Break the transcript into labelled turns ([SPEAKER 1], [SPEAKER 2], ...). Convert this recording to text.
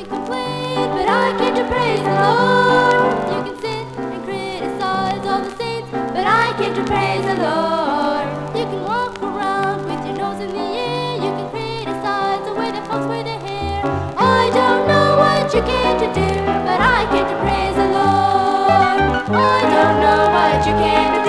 [SPEAKER 1] and complain, but I came to praise the Lord. You can sit and criticize all the saints, but I came to praise the Lord. You can walk around with your nose in the air, you can criticize the way that folks wear their hair. I don't know what you came to do, but I came to praise the Lord. I don't know what you came to do.